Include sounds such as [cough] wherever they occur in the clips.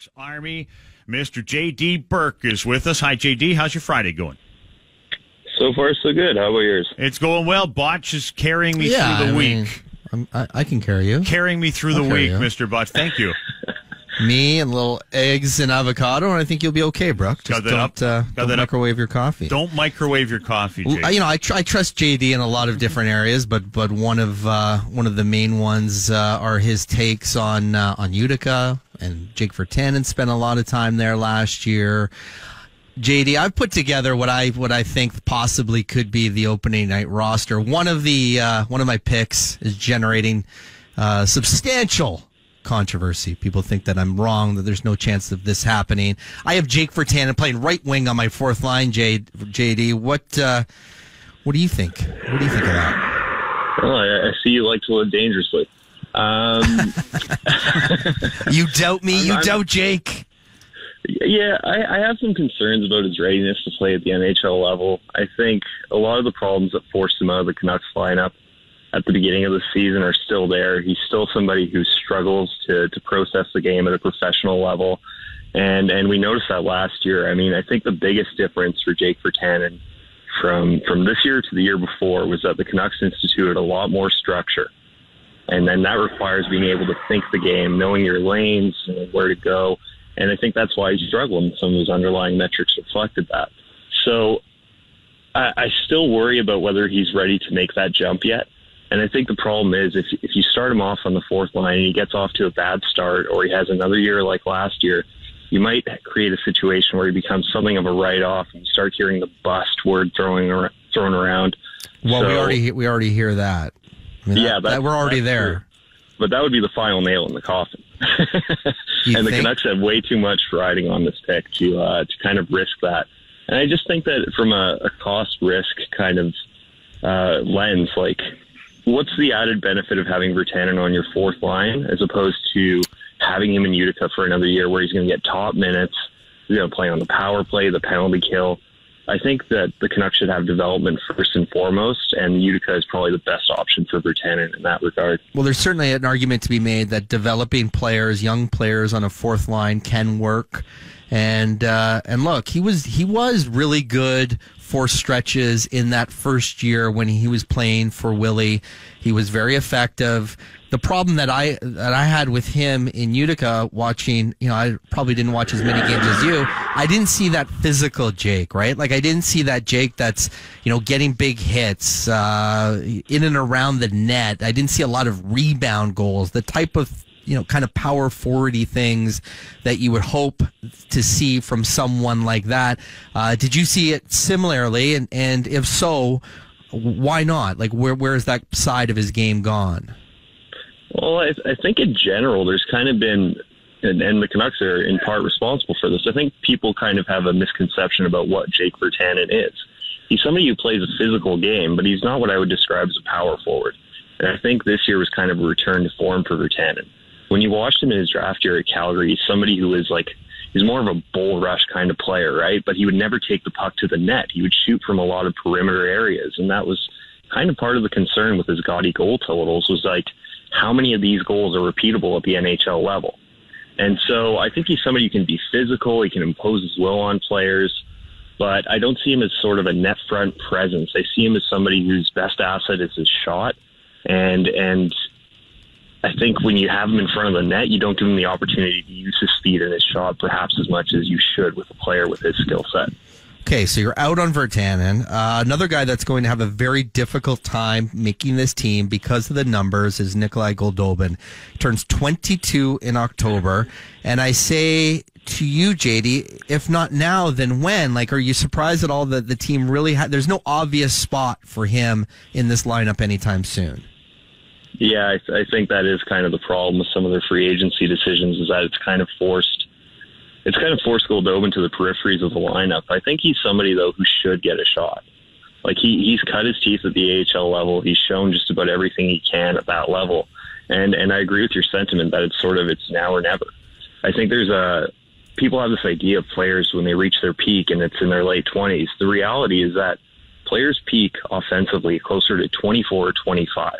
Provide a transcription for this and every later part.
Canucks Army. Mr. JD Burke is with us. Hi, JD. How's your Friday going? So far, so good. How about yours? It's going well. Botch is carrying me Yeah, through the I week. mean, I'm, I, I can carry you. carrying me through I'll the week, you. Mr. Botch. Thank you. [laughs] Me and little eggs and avocado, and I think you'll be okay, Brooke. Got Just that don't, up. uh, Got don't that up. microwave your coffee. Don't microwave your coffee, Well, JD. You know, I, tr- I trust JD in a lot of different areas, but but one of uh, one of the main ones uh, are his takes on uh, on Utica and Jake Virtanen spent a lot of time there last year. JD, I've put together what I what I think possibly could be the opening night roster. One of the uh, one of my picks is generating uh, substantial controversy. People think that I'm wrong, that there's no chance of this happening. I have Jake Virtanen playing right wing on my fourth line. JD, what uh, what do you think? What do you think of that? I see you like to live dangerously. Um, [laughs] You doubt me? You I'm- doubt Jake? yeah, I, I have some concerns about his readiness to play at the NHL level. I think a lot of the problems that forced him out of the Canucks lineup at the beginning of the season are still there. He's still somebody who struggles to, to process the game at a professional level. And and we noticed that last year. I mean, I think the biggest difference for Jake Virtanen from from this year to the year before was that the Canucks instituted a lot more structure. And then that requires being able to think the game, knowing your lanes, and where to go. And I think that's why he's struggling. Some of his underlying metrics reflected that. So I, I still worry about whether he's ready to make that jump yet. And I think the problem is if if you start him off on the fourth line and he gets off to a bad start, or he has another year like last year, you might create a situation where he becomes something of a write off, and you start hearing the bust word throwing thrown around. Well, we So- already we already hear that. I mean, Yeah, that, that- we're already there. true. but that would be the final nail in the coffin. [laughs] And the think? Canucks have way too much riding on this pick to uh, to kind of risk that. And I just think that from a, a cost risk kind of uh, lens, like what's the added benefit of having Virtanen on your fourth line as opposed to having him in Utica for another year where he's going to get top minutes, he's going to play on the power play, the penalty kill. I think that the Canucks should have development first and foremost, and Utica is probably the best option for Virtanen in that regard. Well, there's certainly an argument to be made that developing players, young players on a fourth line, can work. And uh, and look, he was he was really good for stretches in that first year when he was playing for Willie. He was very effective. The problem that I that I had with him in Utica, watching, you know, I probably didn't watch as many games as you. I didn't see that physical Jake, right? Like I didn't see that Jake that's you know getting big hits uh, in and around the net. I didn't see a lot of rebound goals. The type of you know kind of power forwardy things that you would hope to see from someone like that. Uh, did you see it similarly? And and if so, why not? Like where where is that side of his game gone? Well, I, I think in general, there's kind of been, and, and the Canucks are in part responsible for this. I think people kind of have a misconception about what Jake Virtanen is. He's somebody who plays a physical game, but he's not what I would describe as a power forward. And I think this year was kind of a return to form for Virtanen. When you watched him in his draft year at Calgary, he's somebody who was like, he's more of a bull rush kind of player, right? But he would never take the puck to the net. He would shoot from a lot of perimeter areas. And that was kind of part of the concern with his gaudy goal totals was like, how many of these goals are repeatable at the NHL level? And so I think he's somebody who can be physical. He can impose his will on players, but I don't see him as sort of a net front presence. I see him as somebody whose best asset is his shot. And, and I think when you have him in front of the net, you don't give him the opportunity to use his speed and his shot perhaps as much as you should with a player with his skill set. Okay, so you're out on Virtanen. Uh, another guy that's going to have a very difficult time making this team because of the numbers is Nikolai Goldobin. Turns 22 in October, and I say to you, JD, if not now, then when? Like, are you surprised at all that the team really had? There's no obvious spot for him in this lineup anytime soon. Yeah, I, I think that is kind of the problem with some of their free agency decisions is that it's kind of forced. It's kind of forced Goldobin to the peripheries of the lineup. I think he's somebody though who should get a shot. Like he he's cut his teeth at the AHL level. He's shown just about everything he can at that level, and and I agree with your sentiment that it's sort of it's now or never. I think there's a people have this idea of players when they reach their peak and it's in their late twenties. The reality is that players peak offensively closer to 24 or 25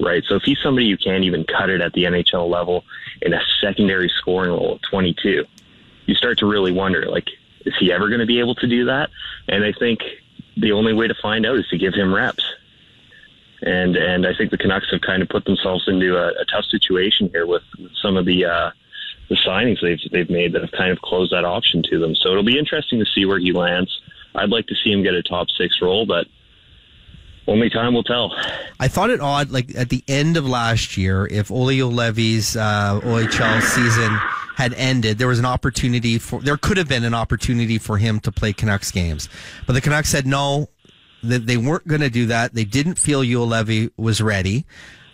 right? So if he's somebody you can't even cut it at the NHL level in a secondary scoring role at 22, you start to really wonder, like, is he ever going to be able to do that? And I think the only way to find out is to give him reps. And and I think the Canucks have kind of put themselves into a, a tough situation here with, with some of the uh, the signings they've they've made that have kind of closed that option to them. So it'll be interesting to see where he lands. I'd like to see him get a top six role, but only time will tell. I thought it odd, like at the end of last year, if Olli Juolevi's uh, OHL season had ended, there was an opportunity for, there could have been an opportunity for him to play Canucks games. But the Canucks said no, that they weren't going to do that. They didn't feel Juolevi was ready.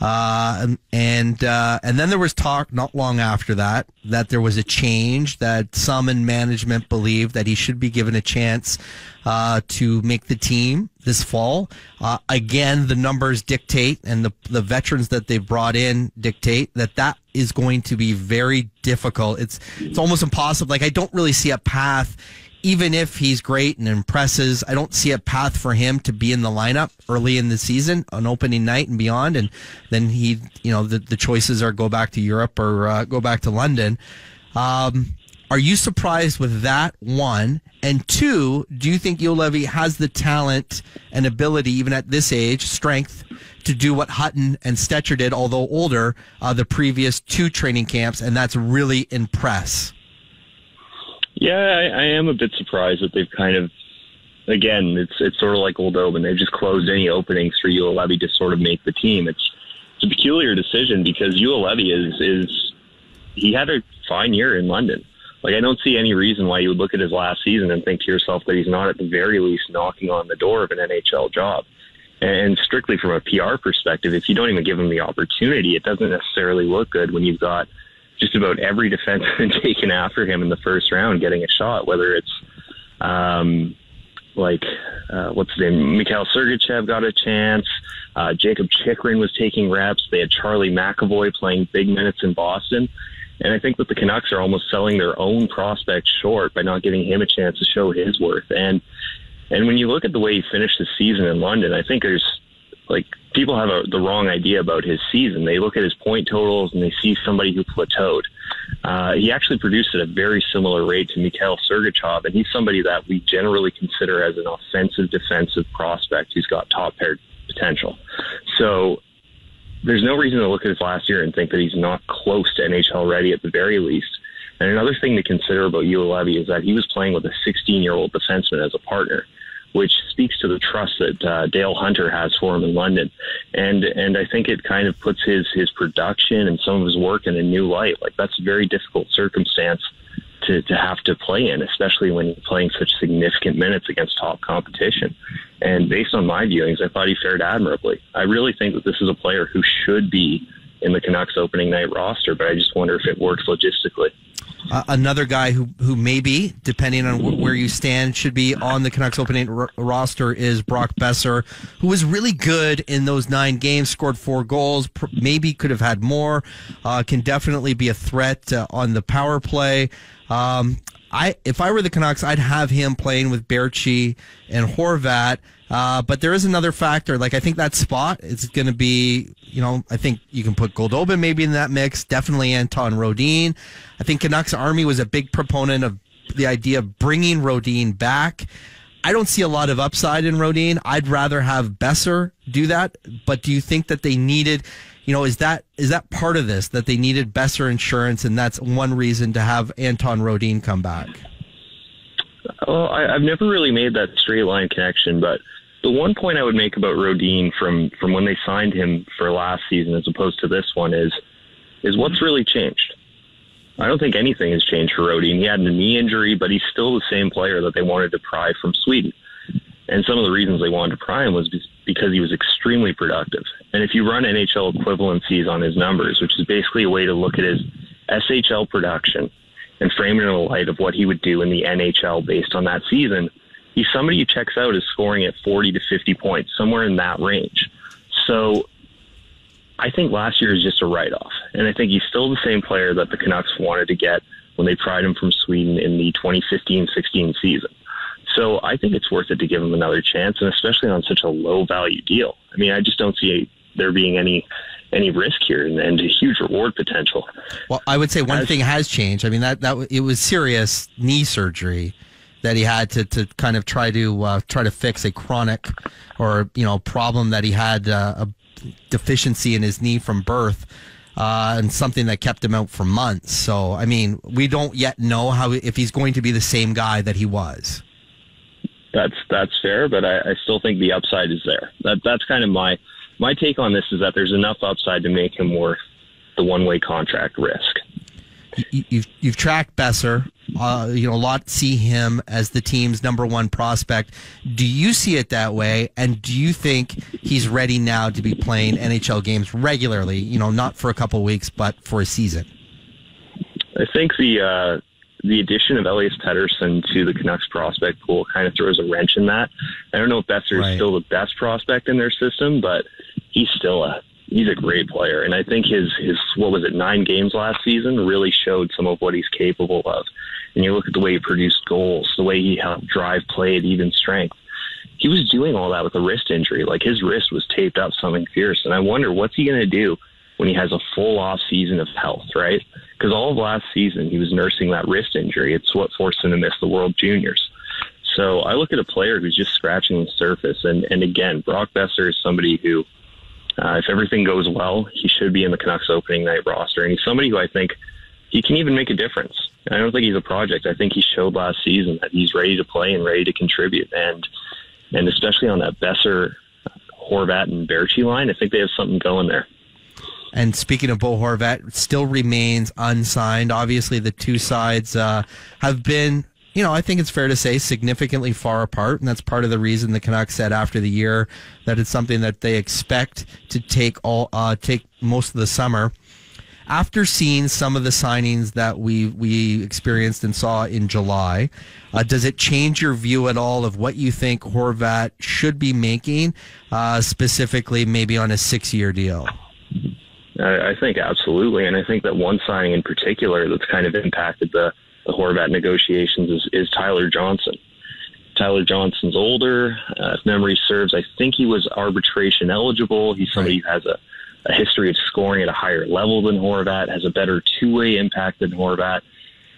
Uh, and uh, and then there was talk not long after that that there was a change that some in management believed that he should be given a chance uh, to make the team this fall. Uh, again, the numbers dictate, and the the veterans that they've brought in dictate that that is going to be very difficult. It's it's almost impossible. Like I don't really see a path even if he's great and impresses, I don't see a path for him to be in the lineup early in the season on opening night and beyond. And then he, you know, the, the choices are go back to Europe or uh, go back to London. Um, are you surprised with that? One and two. Do you think Juolevi has the talent and ability, even at this age, strength to do what Hutton and Stecher did, although older, uh, the previous two training camps, and that's really impress? Yeah, I, I am a bit surprised that they've kind of, again, it's it's sort of like Goldobin. They've just closed any openings for Juolevi to sort of make the team. It's it's a peculiar decision because Juolevi is is he had a fine year in London. Like I don't see any reason why you would look at his last season and think to yourself that he's not at the very least knocking on the door of an NHL job. And strictly from a PR perspective, if you don't even give him the opportunity, it doesn't necessarily look good when you've got just about every [laughs] defenseman taken after him in the first round getting a shot, whether it's um, like uh, what's his name, Mikhail Sergachev got a chance. Uh, Jakob Chychrun was taking reps. They had Charlie McAvoy playing big minutes in Boston. And I think that the Canucks are almost selling their own prospect short by not giving him a chance to show his worth. And and when you look at the way he finished the season in London, I think there's like people have a, the wrong idea about his season. They look at his point totals and they see somebody who plateaued. Uh, he actually produced at a very similar rate to Mikhail Sergachev, and he's somebody that we generally consider as an offensive defensive prospect who's got top pair potential. So there's no reason to look at his last year and think that he's not close to NHL ready at the very least. And another thing to consider about Juolevi is that he was playing with a 16 year old defenseman as a partner which speaks to the trust that uh, Dale Hunter has for him in London, and and I think it kind of puts his his production and some of his work in a new light. Like that's a very difficult circumstance to to have to play in, especially when you're playing such significant minutes against top competition. And based on my viewings, I thought he fared admirably. I really think that this is a player who should be in the Canucks opening night roster, but I just wonder if it works logistically. Uh, another guy who who maybe, depending on wh- where you stand, should be on the Canucks opening r- roster is Brock Boeser, who was really good in those nine games, scored four goals, pr- maybe could have had more. Uh, can definitely be a threat uh, on the power play. Um, I if I were the Canucks, I'd have him playing with Baertschi and Horvat. Uh, but there is another factor. Like I think that spot is going to be, you know, I think you can put Goldobin maybe in that mix. Definitely Anton Rodin. I think Canucks Army was a big proponent of the idea of bringing Rodin back. I don't see a lot of upside in Rodin. I'd rather have Boeser do that. But do you think that they needed, you know, is that is that part of this that they needed Boeser insurance, and that's one reason to have Anton Rodin come back? Well, I, I've never really made that straight line connection, but the one point I would make about Rodin from from when they signed him for last season as opposed to this one is is what's really changed. I don't think anything has changed for Rodin. He had a knee injury, but he's still the same player that they wanted to pry from Sweden. And some of the reasons they wanted to pry him was because he was extremely productive. And if you run NHL equivalencies on his numbers, which is basically a way to look at his SHL production and frame it in the light of what he would do in the NHL based on that season, he's somebody who checks out is scoring at 40 to 50 points, somewhere in that range. So I think last year is just a write off. And I think he's still the same player that the Canucks wanted to get when they tried him from Sweden in the 2015 16 season. So I think it's worth it to give him another chance, and especially on such a low value deal. I mean, I just don't see there being any any risk here and, and a huge reward potential. Well, I would say one As- thing has changed. I mean that that it was serious knee surgery that he had to, to kind of try to uh, try to fix a chronic or you know problem that he had uh, a deficiency in his knee from birth. Uh, and something that kept him out for months. So, I mean, we don't yet know how if he's going to be the same guy that he was. That's that's fair, but I, I still think the upside is there. That that's kind of my my take on this is that there's enough upside to make him worth the one way contract risk. You- you've you've tracked Boeser. Uh, you know, a lot see him as the team's number one prospect. Do you see it that way? And do you think he's ready now to be playing NHL games regularly? You know, not for a couple weeks, but for a season. I think the uh, the addition of Elias Pettersson to the Canucks prospect pool kind of throws a wrench in that. I don't know if Boeser is Right. still the best prospect in their system, but he's still a he's a great player, and I think his his what was it nine games last season really showed some of what he's capable of. And you look at the way he produced goals, the way he helped drive play at even strength. He was doing all that with a wrist injury. Like his wrist was taped up something fierce, and I wonder what's he going to do when he has a full off season of health, right? Because all of last season he was nursing that wrist injury. It's what forced him to miss the World Juniors. So I look at a player who's just scratching the surface, and and again, Brock Boeser is somebody who, uh, if everything goes well, he should be in the Canucks opening night roster, and he's somebody who I think he can even make a difference. I don't think he's a project. I think he showed last season that he's ready to play and ready to contribute, and and especially on that Boeser, Horvat, and Baertschi line, I think they have something going there. And speaking of Bo Horvat, still remains unsigned. Obviously, the two sides uh, have been, you know, I think it's fair to say significantly far apart, and that's part of the reason the Canucks said after the year that it's something that they expect to take all uh, take most of the summer. After seeing some of the signings that we we experienced and saw in July, uh, does it change your view at all of what you think Horvat should be making, uh, specifically maybe on a six year deal? I, I think absolutely, and I think that one signing in particular that's kind of impacted the, the Horvat negotiations is, is Tyler Johnson. Tyler Johnson's older. Uh, if memory serves, I think he was arbitration eligible. He's somebody who has a, a history of scoring at a higher level than Horvat, has a better two-way impact than Horvat,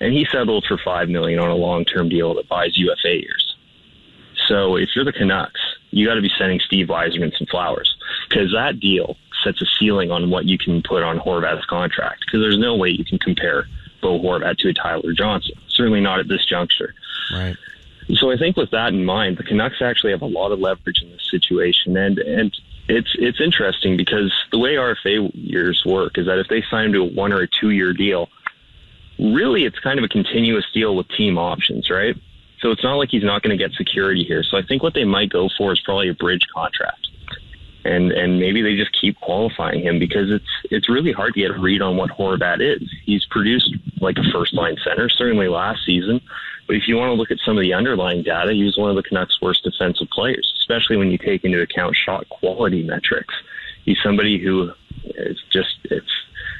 and he settled for five million on a long-term deal that buys UFA years. So if you're the Canucks, you got to be sending Steve Yzerman some flowers because that deal sets a ceiling on what you can put on Horvat's contract. Because there's no way you can compare Bo Horvat to a Tyler Johnson. Certainly not at this juncture. Right. So I think with that in mind, the Canucks actually have a lot of leverage in this situation, and and it's it's interesting because the way RFA years work is that if they sign to a one or a two year deal, really it's kind of a continuous deal with team options, right? So it's not like he's not going to get security here. So I think what they might go for is probably a bridge contract. And and maybe they just keep qualifying him because it's it's really hard to get a read on what Horvat is. He's produced like a first line center, certainly last season. But if you want to look at some of the underlying data, he was one of the Canucks' worst defensive players, especially when you take into account shot quality metrics. He's somebody who is just it's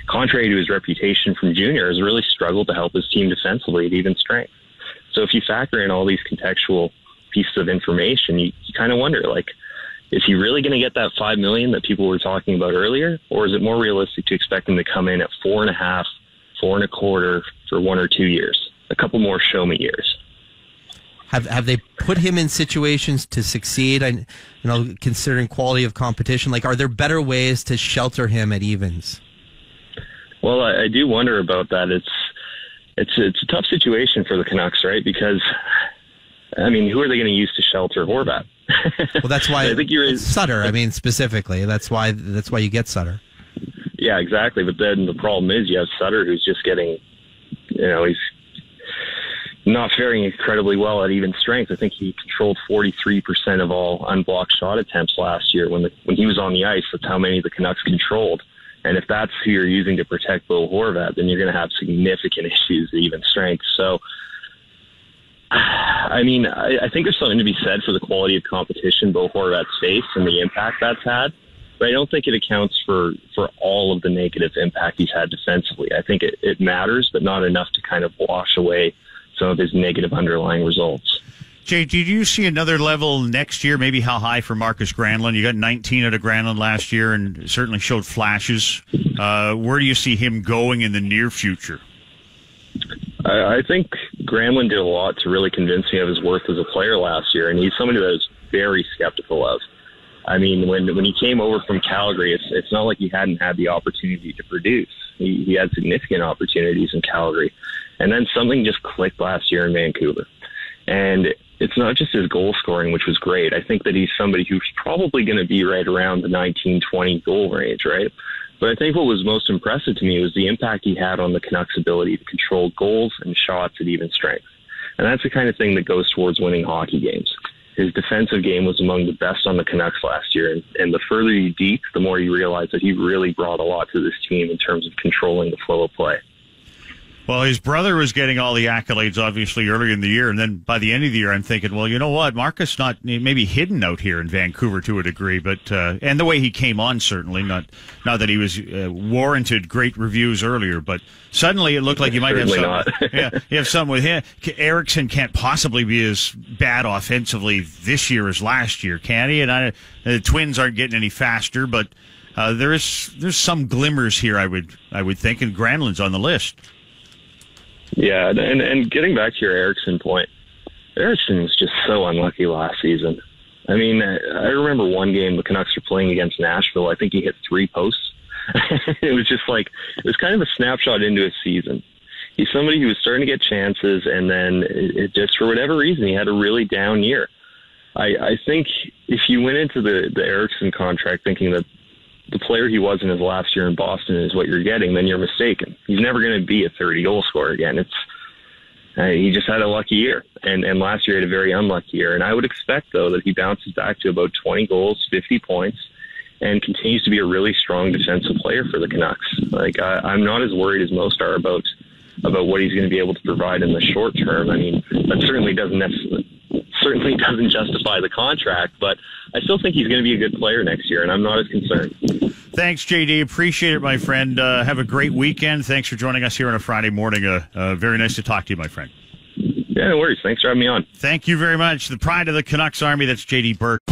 contrary to his reputation from junior, has really struggled to help his team defensively at even strength. So if you factor in all these contextual pieces of information, you, you kind of wonder like, is he really going to get that five million that people were talking about earlier, or is it more realistic to expect him to come in at four and a half, four and a quarter for one or two years, a couple more show me years? Have have they put him in situations to succeed? I, you know, considering quality of competition, like are there better ways to shelter him at evens? Well, I, I do wonder about that. It's it's it's a tough situation for the Canucks, right? Because I mean, who are they going to use to shelter Horvat? Well, that's why [laughs] I think you're Sutter. I mean, specifically, that's why that's why you get Sutter. Yeah, exactly. But then the problem is you have Sutter who's just getting, you know, he's not faring incredibly well at even strength. I think he controlled 43% of all unblocked shot attempts last year when the, when he was on the ice. That's how many the Canucks controlled. And if that's who you're using to protect Bo Horvat, then you're going to have significant [laughs] issues at even strength. So, I mean, I, I think there's something to be said for the quality of competition Bo Horvat's faced and the impact that's had. But I don't think it accounts for, for all of the negative impact he's had defensively. I think it, it matters, but not enough to kind of wash away some of his negative underlying results. Jay, do you see another level next year? Maybe how high for Markus Granlund? You got 19 out of Granlund last year and certainly showed flashes. Uh, where do you see him going in the near future? I, I think Granlund did a lot to really convince me of his worth as a player last year, and he's somebody that I was very skeptical of. I mean, when when he came over from Calgary, it's it's not like he hadn't had the opportunity to produce. He, he had significant opportunities in Calgary, and then something just clicked last year in Vancouver. And it's not just his goal scoring, which was great. I think that he's somebody who's probably going to be right around the 19, 20 goal range, right? But I think what was most impressive to me was the impact he had on the Canucks' ability to control goals and shots at even strength. And that's the kind of thing that goes towards winning hockey games. His defensive game was among the best on the Canucks last year. And, and the further you deep, the more you realize that he really brought a lot to this team in terms of controlling the flow of play. Well, his brother was getting all the accolades, obviously, early in the year, and then by the end of the year, I'm thinking, well, you know what, Markus not maybe hidden out here in Vancouver to a degree, but uh, and the way he came on, certainly not not that he was uh, warranted great reviews earlier, but suddenly it looked like you might have some. [laughs] yeah, you have something with him. Eriksson can't possibly be as bad offensively this year as last year, can he? And I, the Twins aren't getting any faster, but uh, there is there's some glimmers here. I would I would think, and Granlund's on the list. Yeah, and and getting back to your Eriksson point, Eriksson was just so unlucky last season. I mean, I remember one game the Canucks were playing against Nashville. I think he hit three posts. [laughs] it was just like it was kind of a snapshot into his season. He's somebody who was starting to get chances, and then it, just for whatever reason he had a really down year. I, I think if you went into the the Eriksson contract thinking that the player he was in his last year in Boston is what you're getting, then you're mistaken. He's never going to be a 30 goal scorer again. It's uh, he just had a lucky year, and and last year he had a very unlucky year. And I would expect though that he bounces back to about 20 goals, 50 points, and continues to be a really strong defensive player for the Canucks. Like I, I'm not as worried as most are about about what he's going to be able to provide in the short term. I mean, that certainly doesn't necessarily certainly [laughs] doesn't justify the contract, but I still think he's going to be a good player next year, and I'm not as concerned. Thanks, JD. Appreciate it, my friend. Uh, have a great weekend. Thanks for joining us here on a Friday morning. Uh, uh, very nice to talk to you, my friend. Yeah, no worries. Thanks for having me on. Thank you very much. The pride of the Canucks Army, that's JD Burke.